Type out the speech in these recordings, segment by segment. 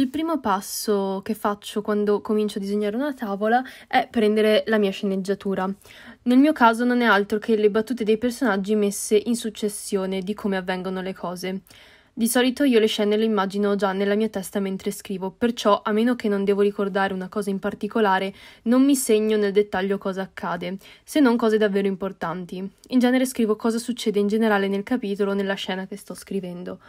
Il primo passo che faccio quando comincio a disegnare una tavola è prendere la mia sceneggiatura. Nel mio caso non è altro che le battute dei personaggi messe in successione di come avvengono le cose. Di solito io le scene le immagino già nella mia testa mentre scrivo, perciò a meno che non devo ricordare una cosa in particolare, non mi segno nel dettaglio cosa accade, se non cose davvero importanti. In genere scrivo cosa succede in generale nel capitolo o nella scena che sto scrivendo.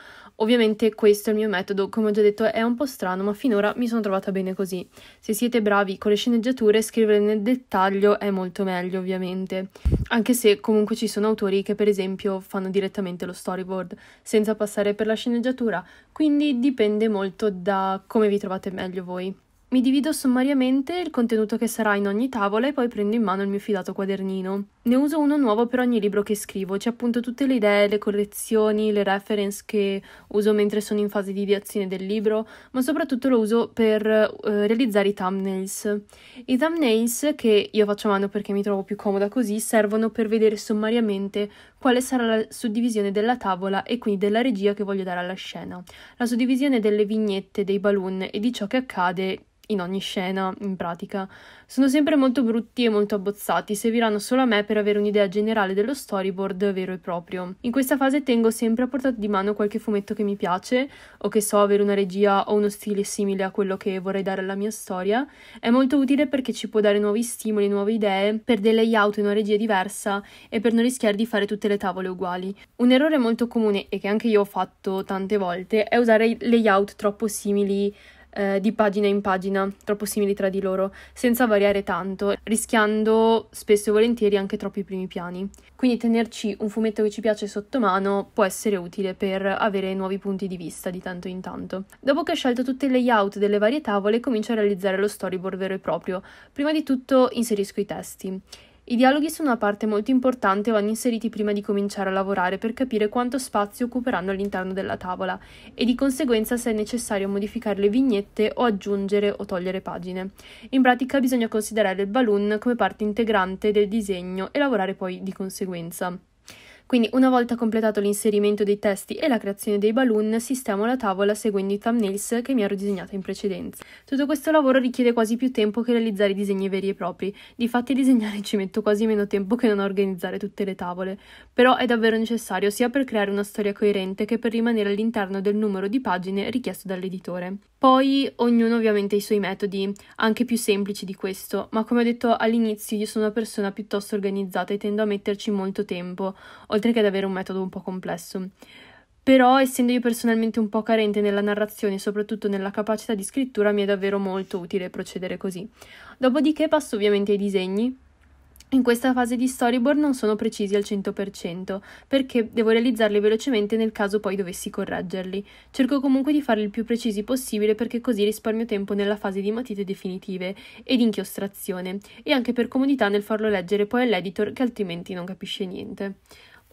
Ovviamente questo è il mio metodo, come ho già detto è un po' strano, ma finora mi sono trovata bene così. Se siete bravi con le sceneggiature, scrivere nel dettaglio è molto meglio, ovviamente. Anche se comunque ci sono autori che per esempio fanno direttamente lo storyboard, senza passare per la sceneggiatura, quindi dipende molto da come vi trovate meglio voi. Mi divido sommariamente il contenuto che sarà in ogni tavola e poi prendo in mano il mio fidato quadernino. Ne uso uno nuovo per ogni libro che scrivo, c'è appunto tutte le idee, le correzioni, le reference che uso mentre sono in fase di ideazione del libro, ma soprattutto lo uso per eh, realizzare i thumbnails. I thumbnails, che io faccio a mano perché mi trovo più comoda così, servono per vedere sommariamente quale sarà la suddivisione della tavola e quindi della regia che voglio dare alla scena, la suddivisione delle vignette, dei balloon e di ciò che accade in ogni scena, in pratica. Sono sempre molto brutti e molto abbozzati, serviranno solo a me per avere un'idea generale dello storyboard vero e proprio. In questa fase tengo sempre a portata di mano qualche fumetto che mi piace, o che so avere una regia o uno stile simile a quello che vorrei dare alla mia storia. È molto utile perché ci può dare nuovi stimoli, nuove idee, per dei layout e una regia diversa e per non rischiare di fare tutte le tavole uguali. Un errore molto comune e che anche io ho fatto tante volte è usare layout troppo simili eh, di pagina in pagina, troppo simili tra di loro, senza variare tanto, rischiando spesso e volentieri anche troppi primi piani. Quindi tenerci un fumetto che ci piace sotto mano può essere utile per avere nuovi punti di vista di tanto in tanto. Dopo che ho scelto tutti i layout delle varie tavole, comincio a realizzare lo storyboard vero e proprio. Prima di tutto inserisco i testi. I dialoghi sono una parte molto importante e vanno inseriti prima di cominciare a lavorare per capire quanto spazio occuperanno all'interno della tavola e di conseguenza se è necessario modificare le vignette o aggiungere o togliere pagine. In pratica bisogna considerare il balloon come parte integrante del disegno e lavorare poi di conseguenza. Quindi una volta completato l'inserimento dei testi e la creazione dei balloon, sistemo la tavola seguendo i thumbnails che mi ero disegnata in precedenza. Tutto questo lavoro richiede quasi più tempo che realizzare i disegni veri e propri, difatti disegnare ci metto quasi meno tempo che non organizzare tutte le tavole, però è davvero necessario sia per creare una storia coerente che per rimanere all'interno del numero di pagine richiesto dall'editore. Poi ognuno ovviamente ha i suoi metodi, anche più semplici di questo, ma come ho detto all'inizio io sono una persona piuttosto organizzata e tendo a metterci molto tempo, oltre che ad avere un metodo un po' complesso. Però, essendo io personalmente un po' carente nella narrazione e soprattutto nella capacità di scrittura, mi è davvero molto utile procedere così. Dopodiché passo ovviamente ai disegni, in questa fase di storyboard non sono precisi al 100% perché devo realizzarli velocemente nel caso poi dovessi correggerli. Cerco comunque di farli il più precisi possibile perché così risparmio tempo nella fase di matite definitive e di inchiostrazione e anche per comodità nel farlo leggere poi all'editor che altrimenti non capisce niente.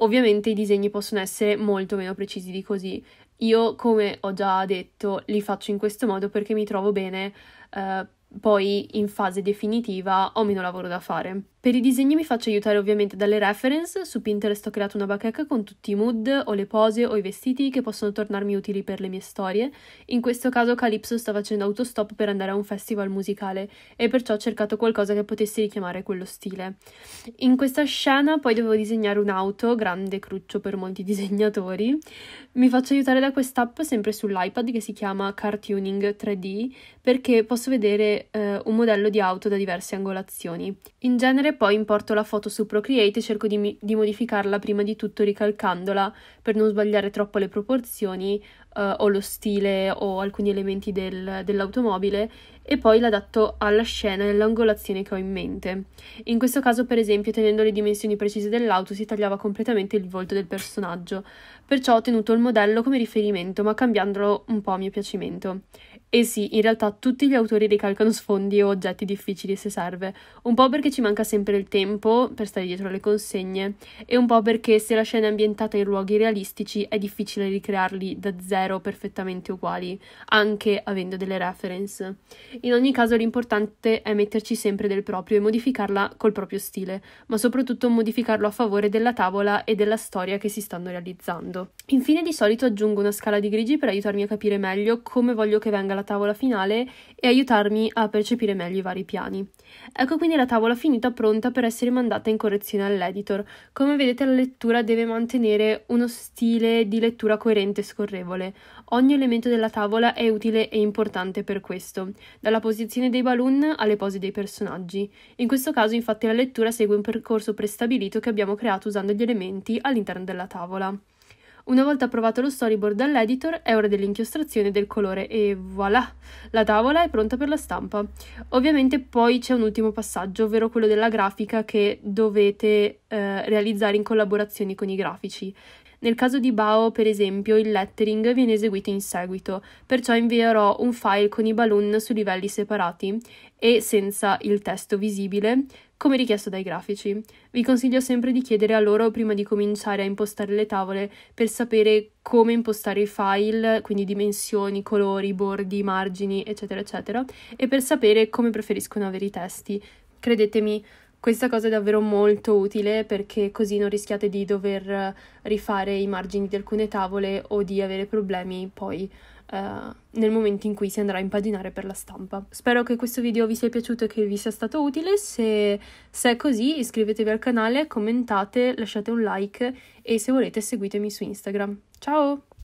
Ovviamente i disegni possono essere molto meno precisi di così. Io, come ho già detto, li faccio in questo modo perché mi trovo bene. Uh, poi in fase definitiva ho meno lavoro da fare. Per i disegni mi faccio aiutare ovviamente dalle reference, su Pinterest ho creato una bacheca con tutti i mood o le pose o i vestiti che possono tornarmi utili per le mie storie. In questo caso Calypso sta facendo autostop per andare a un festival musicale e perciò ho cercato qualcosa che potesse richiamare quello stile. In questa scena poi dovevo disegnare un'auto, grande cruccio per molti disegnatori. Mi faccio aiutare da quest'app sempre sull'iPad che si chiama Cartooning 3D perché posso vedere eh, un modello di auto da diverse angolazioni. In genere poi importo la foto su Procreate e cerco di, di modificarla prima di tutto ricalcandola per non sbagliare troppo le proporzioni uh, o lo stile o alcuni elementi del, dell'automobile e poi l'adatto alla scena e all'angolazione che ho in mente. In questo caso, per esempio, tenendo le dimensioni precise dell'auto si tagliava completamente il volto del personaggio, perciò ho tenuto il modello come riferimento ma cambiandolo un po' a mio piacimento. E sì, in realtà tutti gli autori ricalcano sfondi o oggetti difficili se serve, un po' perché ci manca sempre il tempo per stare dietro le consegne e un po' perché se la scena è ambientata in luoghi realistici è difficile ricrearli da zero perfettamente uguali, anche avendo delle reference. In ogni caso l'importante è metterci sempre del proprio e modificarla col proprio stile, ma soprattutto modificarlo a favore della tavola e della storia che si stanno realizzando. Infine di solito aggiungo una scala di grigi per aiutarmi a capire meglio come voglio che venga alla tavola finale e aiutarmi a percepire meglio i vari piani. Ecco quindi la tavola finita pronta per essere mandata in correzione all'editor. Come vedete la lettura deve mantenere uno stile di lettura coerente e scorrevole. Ogni elemento della tavola è utile e importante per questo, dalla posizione dei balloon alle pose dei personaggi. In questo caso infatti la lettura segue un percorso prestabilito che abbiamo creato usando gli elementi all'interno della tavola. Una volta approvato lo storyboard dall'editor, è ora dell'inchiostrazione del colore e voilà! La tavola è pronta per la stampa. Ovviamente poi c'è un ultimo passaggio, ovvero quello della grafica che dovete eh, realizzare in collaborazione con i grafici. Nel caso di Bao, per esempio, il lettering viene eseguito in seguito, perciò invierò un file con i balloon su livelli separati e senza il testo visibile, come richiesto dai grafici. Vi consiglio sempre di chiedere a loro prima di cominciare a impostare le tavole per sapere come impostare i file, quindi dimensioni, colori, bordi, margini, eccetera, eccetera, e per sapere come preferiscono avere i testi. Credetemi, questa cosa è davvero molto utile perché così non rischiate di dover rifare i margini di alcune tavole o di avere problemi poi uh, nel momento in cui si andrà a impaginare per la stampa. Spero che questo video vi sia piaciuto e che vi sia stato utile. Se, se è così iscrivetevi al canale, commentate, lasciate un like e se volete seguitemi su Instagram. Ciao!